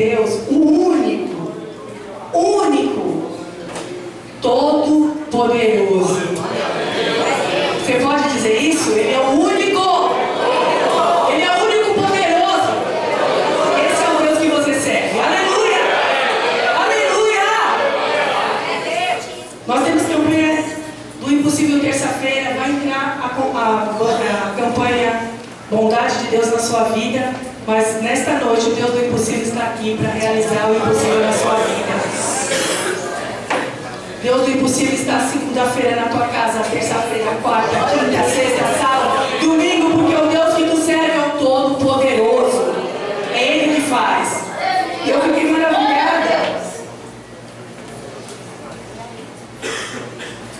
Deus, o único, único, todo poderoso. Você pode dizer isso? Ele é o único. Ele é o único poderoso. Esse é o Deus que você serve. Aleluia! Aleluia! Nós temos campanha do Impossível terça-feira. Vai entrar a- a campanha Bondade de Deus na sua vida. Mas nesta noite o Deus do impossível está aqui para realizar o impossível na sua vida. Deus do impossível está segunda-feira na tua casa, terça-feira, quarta, quinta, sexta, sábado, domingo, porque o Deus que tu serve é o Todo-Poderoso. É Ele que faz. Eu fiquei maravilhada.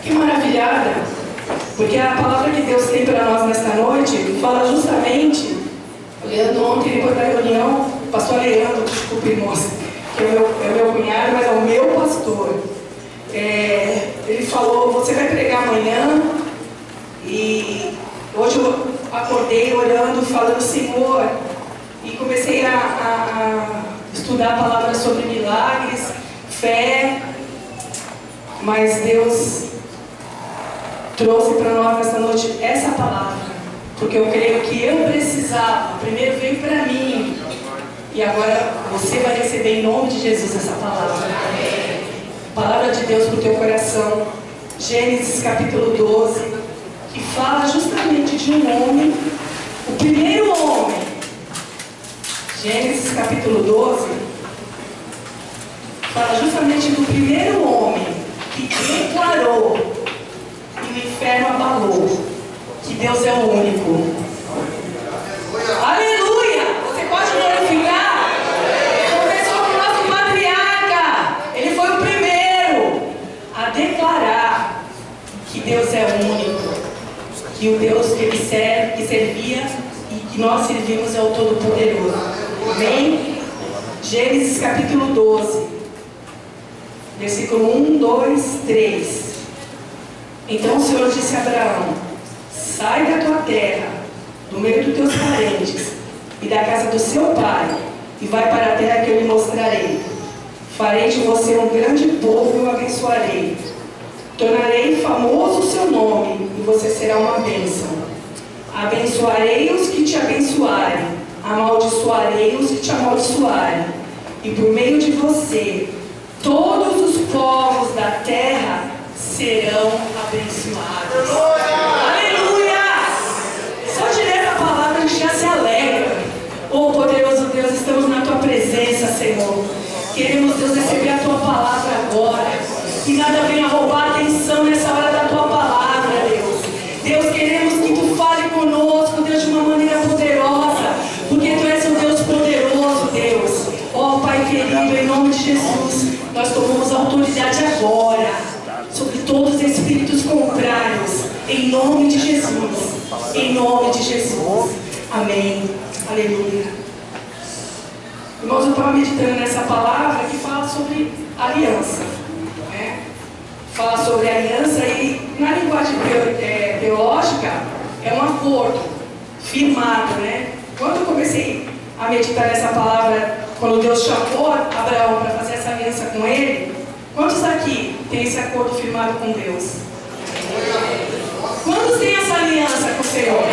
Fiquei maravilhada, porque a palavra que Deus tem para nós nesta noite fala justamente. Leandro ontem, depois da reunião, o pastor Leandro, desculpe, irmãos, que é meu, é meu cunhado, mas é o meu pastor. É, ele falou, você vai pregar amanhã e hoje eu acordei orando, falando Senhor, e comecei a, a- a estudar a palavra sobre milagres, fé, mas Deus trouxe para nós nessa noite essa palavra, porque eu creio que eu precisava, primeiro veio para mim, e agora você vai receber em nome de Jesus essa palavra. Palavra de Deus para o teu coração. Gênesis capítulo 12, que fala justamente de um homem, o primeiro homem. Gênesis capítulo 12, fala justamente do primeiro homem que declarou e o inferno abalou que Deus é o único. Aleluia! Você pode glorificar? Começou com o nosso patriarca. Ele foi o primeiro a declarar que Deus é único. Que o Deus que ele serve, que servia e que nós servimos é o Todo-Poderoso. Amém? Gênesis capítulo 12, versículo 1, 2, 3. Então o Senhor disse a Abraão: Sai da tua terra, do meio dos teus parentes e da casa do seu pai, e vai para a terra que eu lhe mostrarei. Farei de você um grande povo e o abençoarei. Tornarei famoso o seu nome, e você será uma bênção. Abençoarei os que te abençoarem, amaldiçoarei os que te amaldiçoarem, e por meio de você, todos os povos da terra serão abençoados. Aleluia! Só de ler essa palavra a gente já se alegra. Oh, poderoso Deus, estamos na tua presença, Senhor. Queremos, Deus, receber a tua palavra agora. Que nada venha roubar a atenção nessa hora da tua palavra, Deus. Deus, queremos que tu fale conosco, Deus, de uma maneira poderosa. Porque tu és um Deus poderoso, Deus. Oh, Pai querido, em nome de Jesus, nós tomamos autoridade agora sobre todos os espíritos contrários. Em nome de Jesus. Em nome de Jesus. Amém. Aleluia. Irmãos, eu estava meditando nessa palavra que fala sobre aliança. Né? Fala sobre aliança e na linguagem teo- é, teológica é um acordo firmado. Né? Quando eu comecei a meditar nessa palavra, quando Deus chamou Abraão para fazer essa aliança com ele, quantos aqui têm esse acordo firmado com Deus? Quantos têm essa aliança com o Senhor?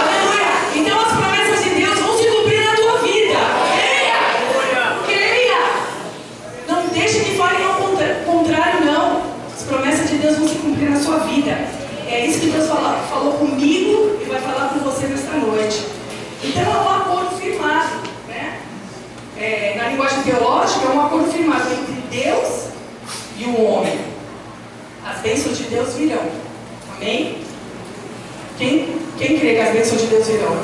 Aleluia! Então as promessas de Deus vão se cumprir na tua vida. Creia! Creia! Não deixe que falem ao contrário, não. As promessas de Deus vão se cumprir na sua vida. É isso que Deus fala- falou comigo e vai falar com você nesta noite. Então é um acordo firmado. Né? É, na linguagem teológica, é um acordo firmado entre Deus e o homem. As bênçãos de Deus virão. Amém? Quem, quem crê que as bênçãos de Deus virão?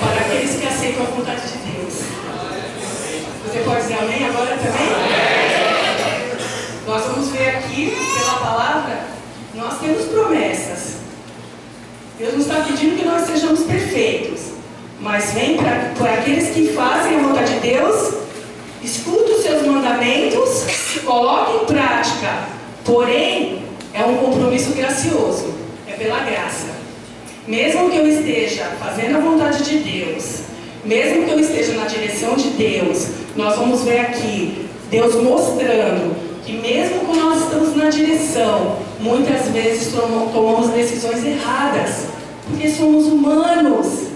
Para aqueles que aceitam a vontade de Deus. Você pode dizer amém agora também? Nós vamos ver aqui, pela palavra, nós temos promessas. Deus não está pedindo que nós sejamos perfeitos, mas vem para aqueles que fazem a vontade de Deus, escuta os seus mandamentos, coloca em prática. Porém, é um compromisso gracioso, é pela graça. Mesmo que eu esteja fazendo a vontade de Deus, mesmo que eu esteja na direção de Deus, nós vamos ver aqui Deus mostrando que mesmo quando nós estamos na direção, muitas vezes tomamos decisões erradas, porque somos humanos,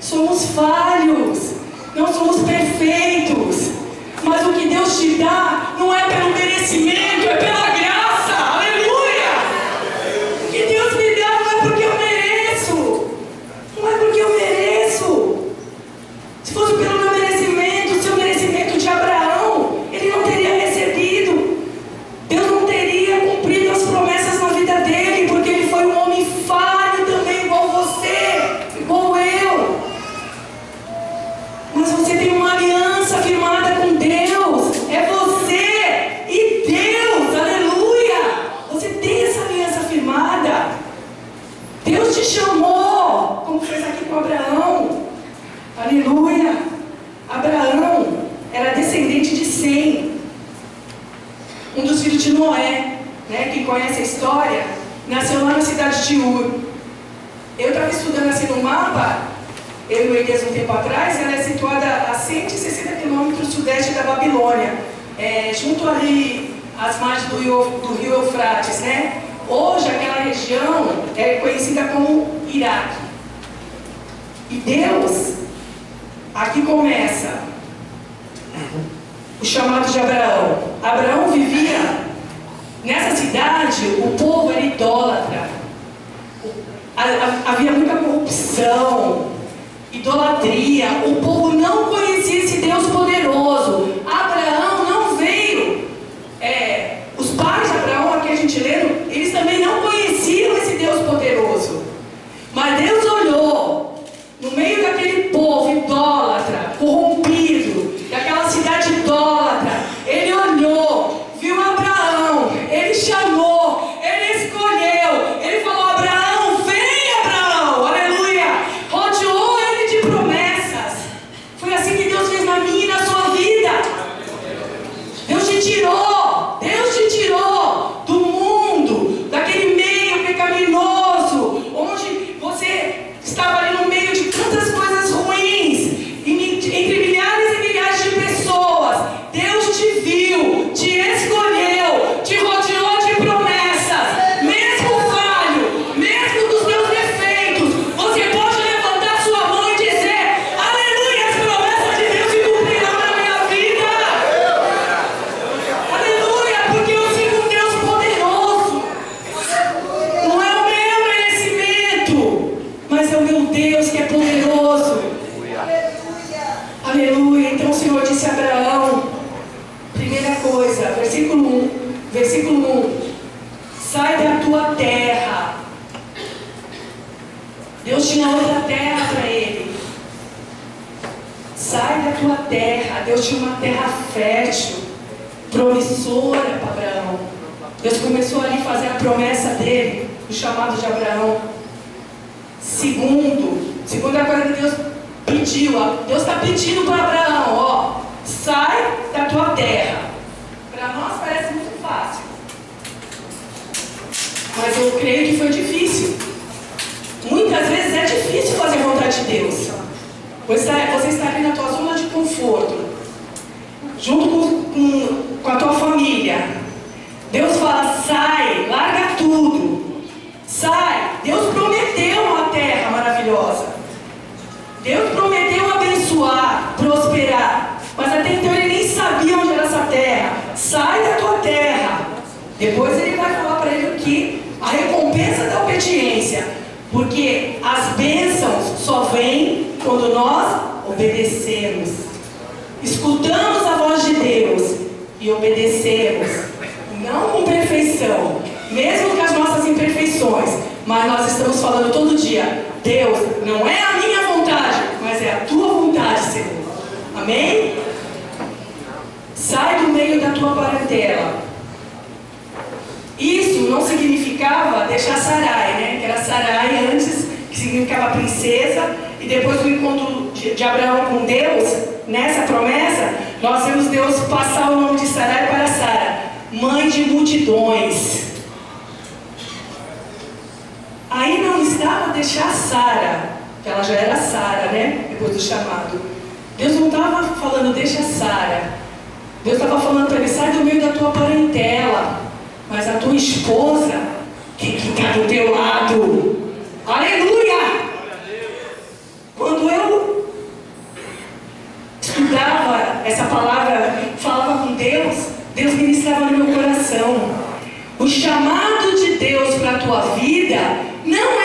somos falhos, não somos perfeitos. Mas o que Deus te dá não é pelo merecimento, é pela graça. Aleluia! O que Deus me dá não é porque eu mereço. Não é porque eu mereço. Se fosse pelo meu merecimento, o seu merecimento de Abraão, ele não teria recebido. Deus não teria cumprido as promessas na vida dele, porque ele foi um homem falho também, igual você, igual eu. Mas você tem uma aliança firmada com Deus. É você e Deus. Aleluia. Você tem essa aliança firmada. Deus te chamou, como fez aqui com Abraão. Aleluia. Abraão era descendente de Sem, um dos filhos de Noé, né? Quem conhece a história, nasceu lá na cidade de Ur. Eu estava estudando assim no mapa, eu e o Elias um tempo atrás, ela é situada a 160 quilômetros sudeste da Babilônia, é, junto ali às margens do rio, do rio Eufrates, né? Hoje aquela região é conhecida como Iraque. E Deus, aqui começa o chamado de Abraão. Abraão vivia nessa cidade, o povo era idólatra. Havia muita corrupção, idolatria. O povo não conhecia esse Deus poderoso. Abraão não veio. É, os pais de Abraão, aqui a gente lendo, eles também não conheciam esse Deus poderoso. Mas Deus olhou no meio daquele povo idólatra, corrompido, daquela cidade idólatra. Ele olhou, viu Abraão, ele chamou, ele escolheu, ele falou: Abraão, vem, Abraão, aleluia. Rodeou ele de promessas. Foi assim que Deus fez na minha e na sua vida. Deus te tirou, Deus te tirou do mundo, daquele meio pecaminoso, onde você estava ali no meio de tantas coisas ruins, entre milhares e milhares de pessoas. Deus te viu, te escolheu, te rodeou de promessas, mesmo falho, mesmo dos teus defeitos. Você pode levantar sua mão e dizer: Aleluia, as promessas de Deus se cumprirão na minha vida. Aleluia, porque eu sigo um Deus poderoso. Não é o meu merecimento, mas é o meu Deus que é poderoso. Aleluia. Então o Senhor disse a Abraão, primeira coisa, versículo 1, versículo 1, sai da tua terra. Deus tinha outra terra para ele. Sai da tua terra. Deus tinha uma terra fértil, promissora para Abraão. Deus começou ali a fazer a promessa dele, o chamado de Abraão. Segundo, segunda coisa que Deus pediu, ó, Deus está pedindo para Abraão, ó, sai da tua terra. Para nós parece muito fácil. Mas eu creio que foi difícil. Muitas vezes é difícil fazer a vontade de Deus. Você você está ali na tua zona de conforto, junto com, com, com a tua família. Deus fala, sai, larga tudo. Sai. Deus prometeu uma terra maravilhosa. Deus prometeu abençoar, prosperar. Mas até então ele nem sabia onde era essa terra. Sai da tua terra. Depois ele vai falar para ele que a recompensa da obediência. Porque as bênçãos só vêm quando nós obedecemos. Escutamos a voz de Deus e obedecemos. Não com perfeição, mesmo com as nossas imperfeições, mas nós estamos falando todo dia: Deus, não é a minha vontade, mas é a tua vontade, Senhor. Amém? Sai do meio da tua parentela. Isso não significava deixar Sarai, né? Que era Sarai antes, que significava princesa, depois do encontro de, de Abraão com Deus, nessa promessa, nós vemos Deus passar o nome de Sarai para Sara, mãe de multidões. Aí não estava deixar Sara, que ela já era Sara, né? Depois do chamado. Deus não estava falando, deixa Sara. Deus estava falando para ele, sai do meio da tua parentela, mas a tua esposa, que está do teu lado. Aleluia! Quando eu estudava essa palavra, falava com Deus, Deus ministrava no meu coração. O chamado de Deus para a tua vida não é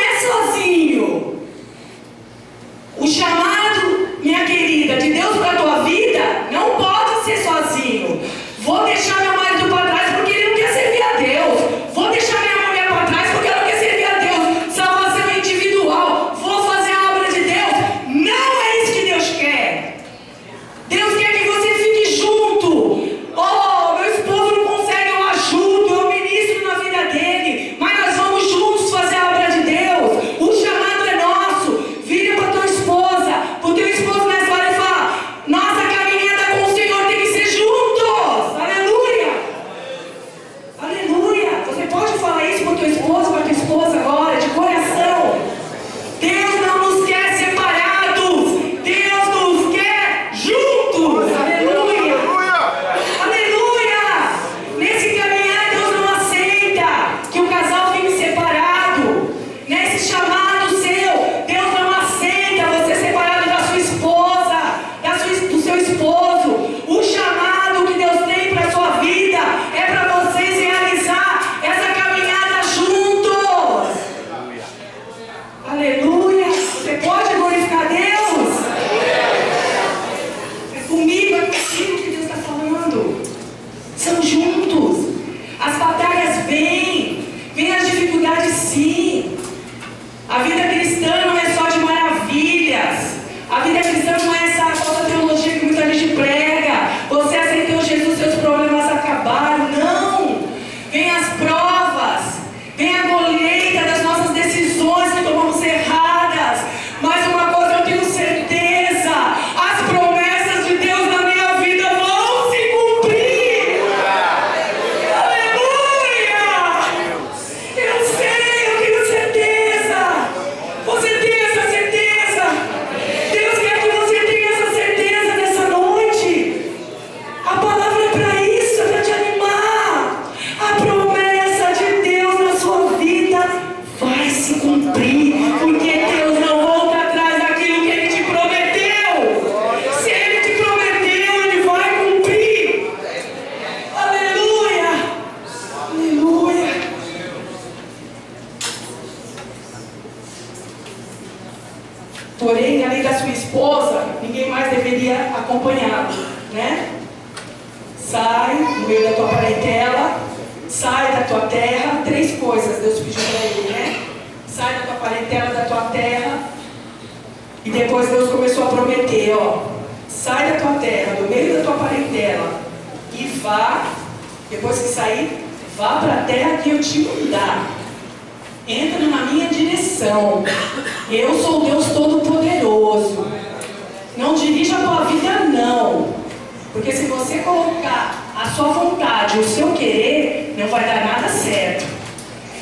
Porque se você colocar a sua vontade, o seu querer, não vai dar nada certo.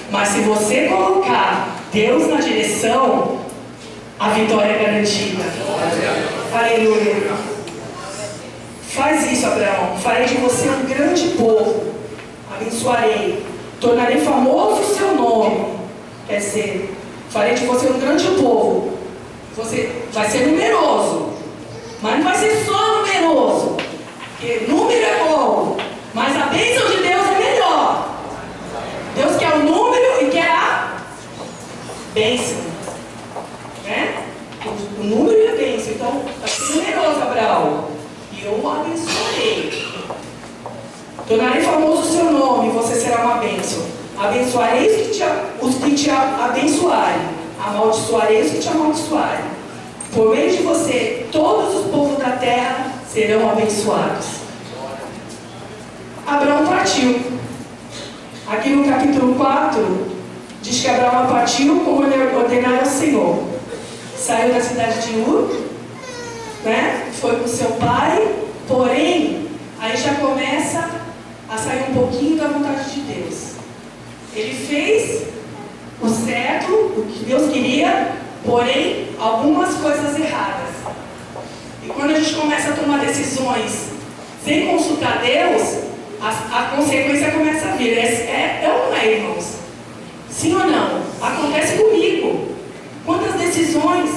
Mas se você colocar Deus na direção, a vitória é garantida. Aleluia. Faz isso, Abraão. Farei de você um grande povo. Abençoarei. Tornarei famoso o seu nome. Quer dizer, farei de você um grande povo. Você vai ser numeroso. Mas não vai ser só numeroso. Porque número é bom, mas a bênção de Deus é melhor. Deus quer o número e quer a bênção. Né? O número e a bênção. Então, está numeroso, Abraão. E eu o abençoarei. Tornarei famoso o seu nome, você será uma bênção. Abençoarei os que te abençoarem, amaldiçoarei os que te amaldiçoarem. Por meio de você, todos os povos da terra serão abençoados. Abraão partiu. Aqui no capítulo 4, diz que Abraão partiu como ordenara ao Senhor. Saiu da cidade de Ur, né? foi com seu pai, porém, aí já começa a sair um pouquinho da vontade de Deus. Ele fez o certo, o que Deus queria, porém, algumas coisas erradas. E quando a gente começa a tomar decisões sem consultar Deus, a, a consequência começa a vir. É, é, é, ou não é, irmãos? Sim ou não? Acontece comigo. Quantas decisões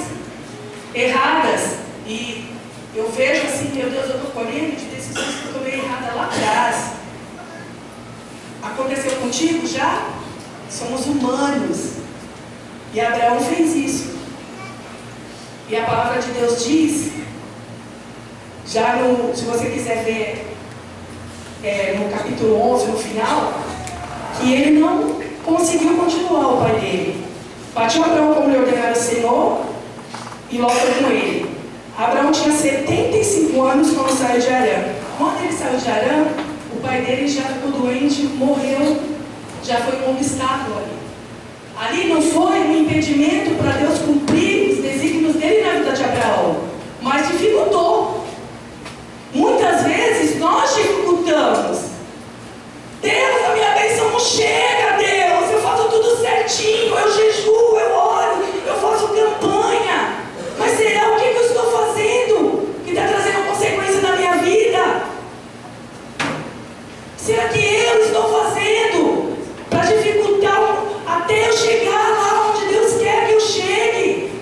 erradas e eu vejo assim, meu Deus, eu estou colhendo de decisões que eu tomei errada lá atrás. Aconteceu contigo já? Somos humanos. E Abraão fez isso. E a palavra de Deus diz já no, se você quiser ver é, no capítulo 11, no final, que ele não conseguiu continuar o pai dele. Partiu Abraão como lhe ordenara o Senhor e logo com ele. Abraão tinha 75 anos quando saiu de Arã. Quando ele saiu de Arã, o pai dele já ficou doente, morreu, já foi um obstáculo ali. Ali não foi um impedimento para Deus cumprir os desígnios dele na vida de Abraão, mas dificultou. Muitas vezes nós dificultamos. Deus, a minha bênção não chega, Deus. Eu faço tudo certinho, eu jejuo, eu oro, eu faço campanha. Mas será o que eu estou fazendo que está trazendo consequência na minha vida? Será que eu estou fazendo para dificultar até eu chegar lá onde Deus quer que eu chegue?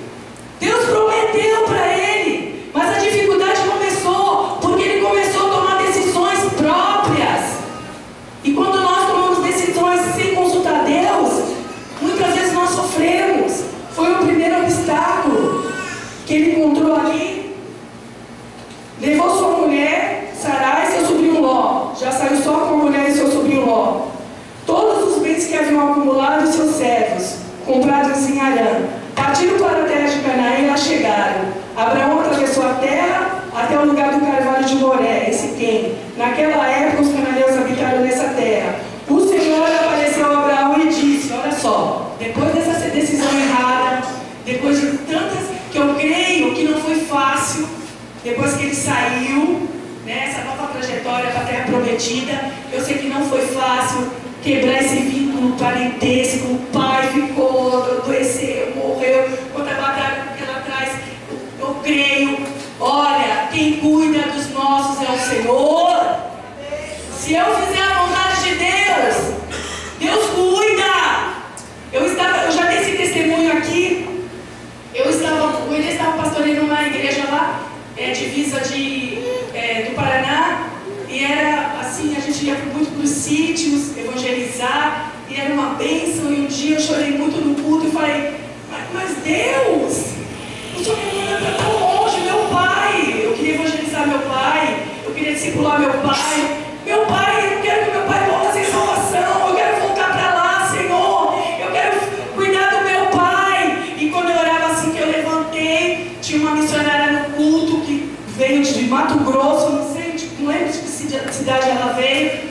Deus prometeu para ele, mas a dificuldade começou porque ele começou a tomar decisões próprias. E quando nós tomamos decisões sem consultar Deus, muitas vezes nós sofremos. Foi o primeiro que ele encontrou ali. Levou sua mulher, Sarai, e seu sobrinho Ló. Já saiu só com a mulher e seu sobrinho Ló. Todos os bens que haviam acumulado seus servos, comprados em Arã, partiram para a terra de Canaã e lá chegaram. Abraão atravessou a terra até o lugar do carvalho de Moré, esse quem. Naquela época os cananeus habitaram nessa terra. O Senhor apareceu a Abraão e disse: Olha só, depois dessa decisão errada, depois de tantas que eu creio que não foi fácil, depois que ele saiu, né, essa nova trajetória para a terra prometida, eu sei que não foi fácil quebrar esse vínculo parentesco. O pai ficou, adoeceu, morreu. Quanta batalha que ela traz, eu creio. Olha, quem cuida dos nossos é o Senhor. Se eu fizer a vontade de Deus, Deus cuida. Eu, estava, eu já dei esse testemunho aqui. Eu estava, o Elias estava pastoreando uma igreja lá, é, divisa de, é, do Paraná, e era assim, a gente ia muito para os sítios evangelizar, e era uma bênção, e um dia eu chorei muito no culto e falei, mas, mas Deus, o Senhor me manda para tão longe, meu pai, eu queria evangelizar meu pai, eu queria discipular meu pai, meu pai, eu quero que meu pai morra sem salvação, eu quero voltar para lá, Senhor, eu quero cuidar do meu pai, e quando eu orava assim que eu levantei, tinha uma missionária no culto que veio de Mato Grosso, não sei, não lembro de que cidade ela veio.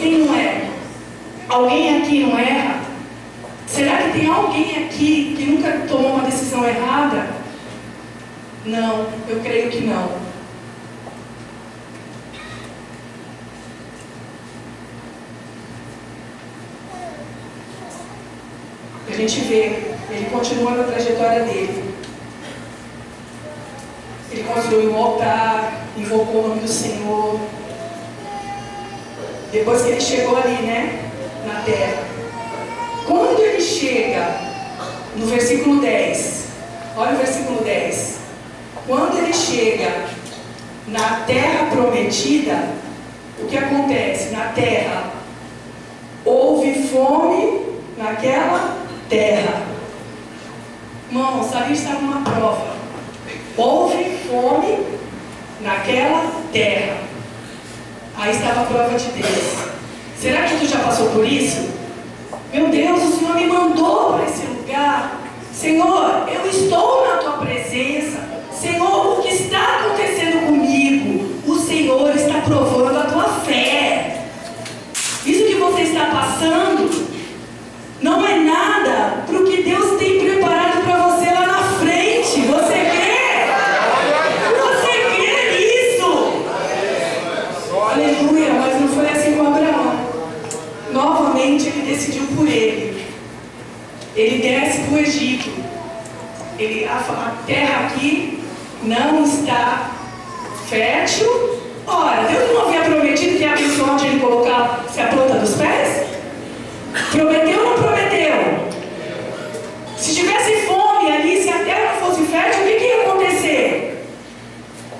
Quem não é? Alguém aqui não erra? Será que tem alguém aqui que nunca tomou uma decisão errada? Não, eu creio que não. A gente vê, ele continua na trajetória dele. Ele construiu um altar, invocou o nome do Senhor. Depois que ele chegou ali, né? Na terra. Quando ele chega no versículo 10, olha o versículo 10. Quando ele chega na terra prometida, o que acontece? Na terra houve fome naquela terra. Irmãos, ali está uma prova. Houve fome naquela terra. Aí estava a prova de Deus. Será que tu já passou por isso? Meu Deus, o Senhor me mandou para esse lugar. Senhor, eu estou na tua presença. Senhor, o que está acontecendo comigo? O Senhor está provando a tua fé. Isso que você está passando não é nada para o que Deus tem preparado para você lá na frente. Você crê? Você crê nisso? Aleluia, mas não foi assim com Abraão. Novamente ele decidiu por ele. Ele desce para o Egito. Ele, a, a terra aqui não fértil. Ora, Deus não havia prometido que ia abençoar onde ele colocasse a planta dos pés? Prometeu ou não prometeu? Se tivesse fome ali, se a terra fosse fértil, o que, que ia acontecer?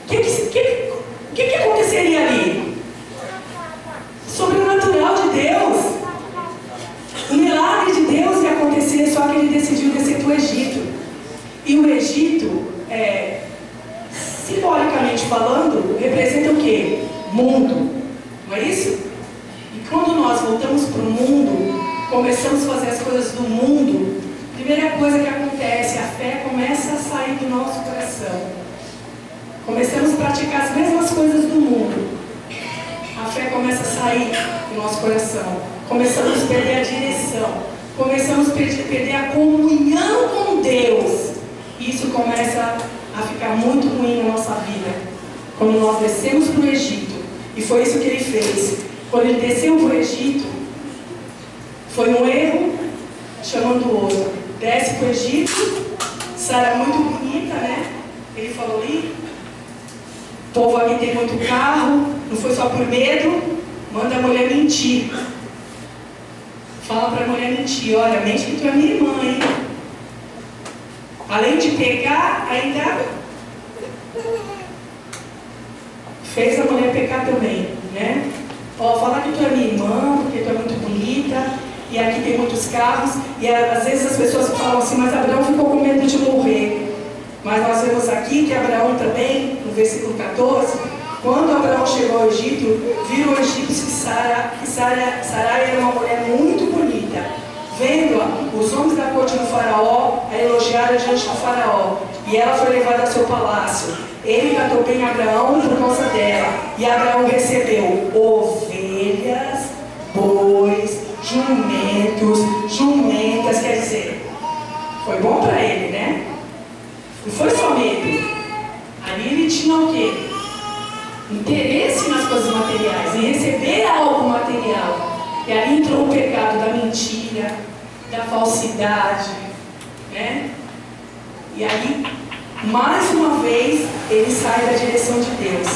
O que, que, que, que, que aconteceria ali? Sobrenatural de Deus. O milagre de Deus ia acontecer, só que ele decidiu descer para o Egito. E o Egito, é, simbolicamente falando, representa o quê? Mundo. Não é isso? E quando nós voltamos para o mundo, começamos a fazer as coisas do mundo, primeira coisa que acontece, a fé começa a sair do nosso coração. Começamos a praticar as mesmas coisas do mundo. A fé começa a sair do nosso coração. Começamos a perder a direção. Começamos a perder, a comunhão com Deus. Isso começa a ficar muito ruim na nossa vida. Quando nós descemos para o Egito. E foi isso que ele fez. Quando ele desceu para o Egito, foi um erro chamando o outro. Desce para o Egito, Sara muito bonita, né? Ele falou ali, o povo aqui tem muito carro, não foi só por medo, manda a mulher mentir. Fala para a mulher mentir, olha, mente que tu é minha irmã, hein? Além de pecar, ainda fez a mulher pecar também, né? Ó, fala que tu é minha irmã, porque tu é muito bonita, e aqui tem muitos carros, e às vezes as pessoas falam assim, mas Abraão ficou com medo de morrer. Mas nós vemos aqui que Abraão também, no versículo 14, quando Abraão chegou ao Egito, viu o egípcio que Sara, Sara, era uma mulher muito bonita. Vendo-a, os homens da corte do faraó a elogiaram diante do faraó, e ela foi levada ao seu palácio. Ele tratou bem Abraão por causa dela, e Abraão recebeu ovelhas, bois, jumentos, jumentas, quer dizer, foi bom para ele, né? Não foi só medo. Ali ele tinha o quê? Interesse nas coisas materiais, em receber algo material. E ali entrou o pecado da mentira, da falsidade, né? E aí, mais uma vez, ele sai da direção de Deus.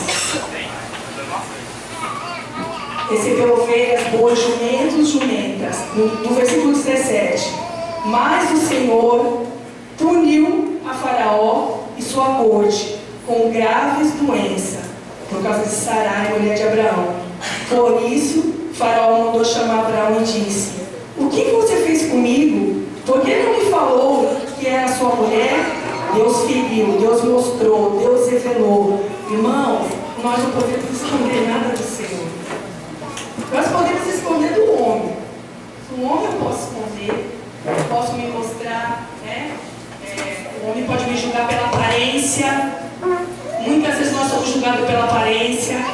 recebeu ovelhas, bois, jumentos, jumentas. No, no versículo 17. Mas o Senhor puniu a Faraó e sua corte com graves doenças, por causa de Sarai, mulher de Abraão. Por isso, Faraó mandou chamar Abraão e disse: O que você fez comigo? Por que não me falou que era sua mulher? Deus feriu, Deus mostrou, Deus revelou. Irmãos, nós não podemos esconder nada do Senhor. Nós podemos esconder do homem. O homem eu posso esconder, eu posso me mostrar, né? É, o homem pode me julgar pela aparência. Muitas vezes nós somos julgados pela aparência.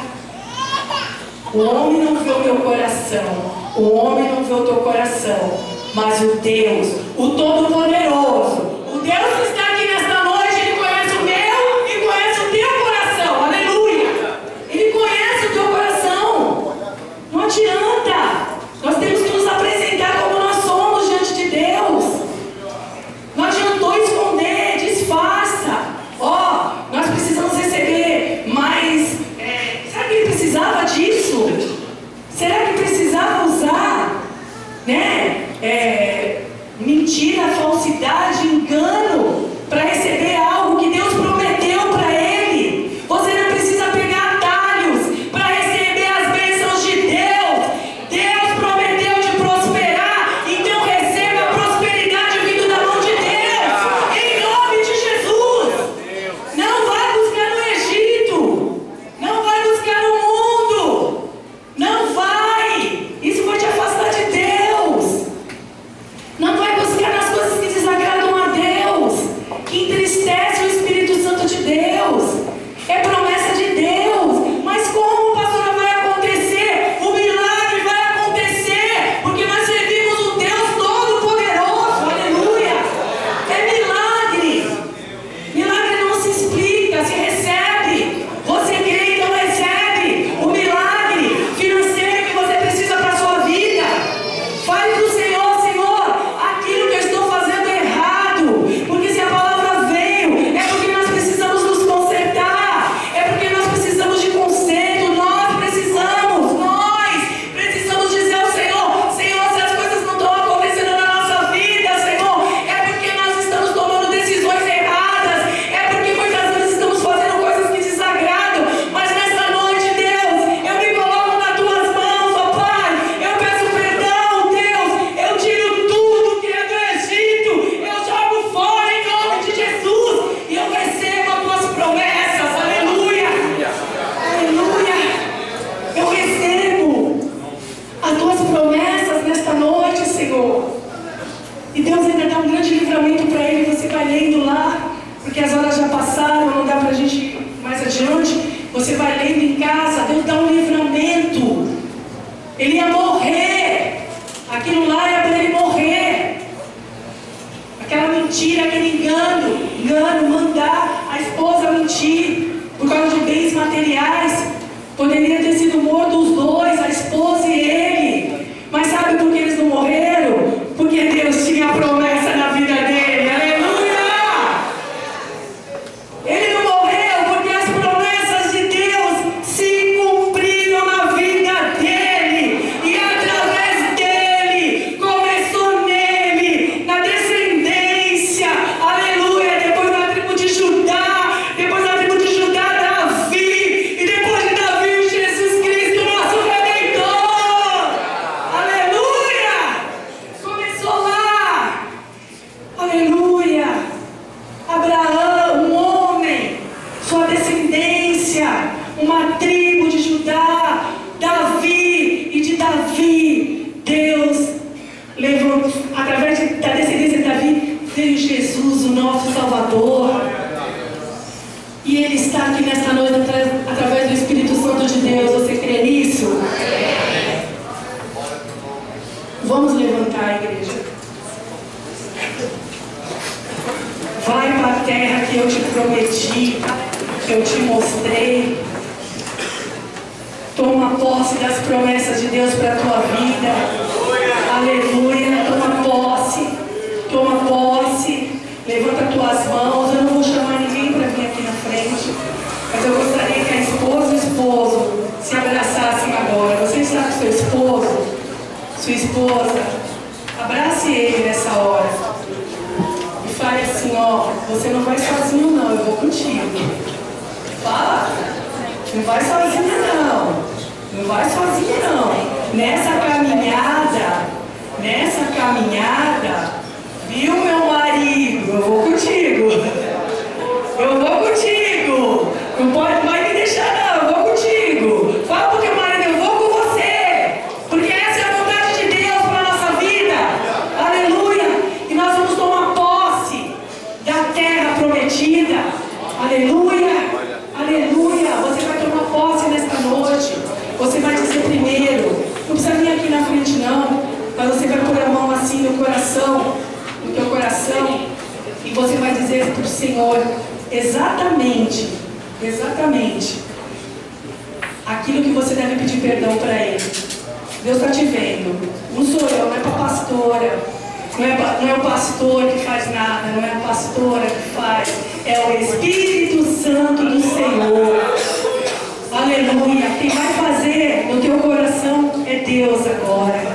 O homem não vê o meu coração. O homem não vê o teu coração. Mas o Deus, o Todo-Poderoso, o Deus que está Você vai lendo em casa, Deus dá um livramento. Ele ia morrer. Aquilo lá era para ele morrer. Aquela mentira, aquele engano, engano, mandar a esposa mentir por causa de bens materiais. Poderia ter sido morto os dois, a esposa e ele. Mas sabe por que eles não morreram? Porque Deus tinha a promessa na vida dele. Aleluia! Ele não morreu porque as promessas de Deus se cumpriram na vida dele. E através dele, começou nele, na descendência. Aleluia! Depois da tribo de Judá, depois da tribo de Judá, Davi. E depois de Davi, o Jesus Cristo, nosso Redentor. Aleluia! Começou lá. Aleluia! Abraão, um homem, sua uma tribo de Judá, Davi, e de Davi, Deus levou, através da descendência de Davi, veio Jesus, o nosso Salvador. E Ele está aqui nesta noite atra- através do Espírito Santo de Deus. Você crê nisso? Vamos levantar, igreja. Vai para a terra que eu te prometi, que eu te mostrei. Toma posse das promessas de Deus para a tua vida. Aleluia. Toma posse. Toma posse. Levanta tuas mãos. Eu não vou chamar ninguém para vir aqui na frente. Mas eu gostaria que a esposa e o esposo se abraçassem agora. Você está com seu esposo? Sua esposa? Abrace ele nessa hora. E fale assim, ó, você não vai sozinho não, eu vou contigo. Fala. Não vai sozinha, não. Não vai sozinha, não. Nessa caminhada, nessa caminhada, exatamente, exatamente aquilo que você deve pedir perdão para Ele. Deus está te vendo. Não sou eu, não é para a pastora, não é, não é o pastor que faz nada, não é a pastora que faz, é o Espírito Santo do Senhor. Aleluia. Quem vai fazer no teu coração é Deus agora.